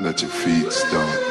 Let your feet stomp.